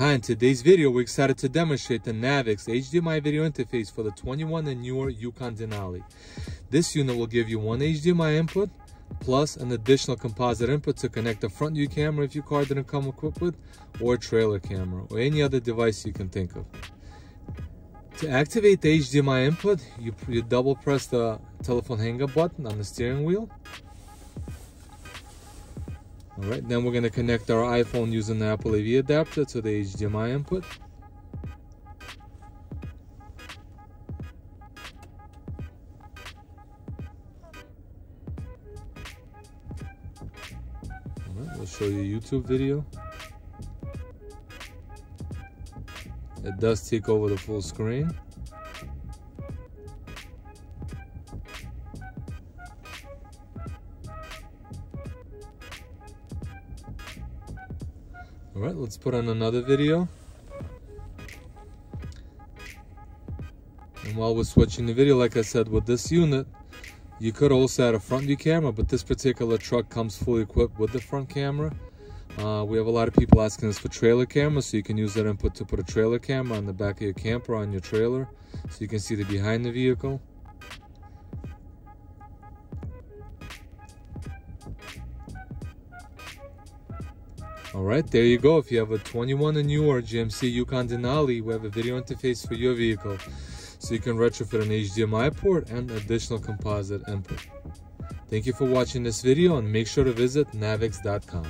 Hi, in today's video, we're excited to demonstrate the NAViKS HDMI video interface for the 21 and newer Yukon Denali. This unit will give you one HDMI input, plus an additional composite input to connect the front view camera if your car didn't come equipped with, or a trailer camera, or any other device you can think of. To activate the HDMI input, you, you double press the telephone hang up button on the steering wheel, all right, then we're gonna connect our iPhone using the Apple AV adapter to the HDMI input. All right, we'll show you a YouTube video. It does take over the full screen. All right, let's put on another video. And while we're switching the video, like I said, with this unit, you could also add a front view camera, but this particular truck comes fully equipped with the front camera. Uh, we have a lot of people asking us for trailer cameras, so you can use that input to put a trailer camera on the back of your camper on your trailer, so you can see the behind the vehicle. All right, there you go. If you have a 21 and newer GMC Yukon Denali, we have a video interface for your vehicle. So you can retrofit an HDMI port and additional composite input. Thank you for watching this video and make sure to visit naviks.com.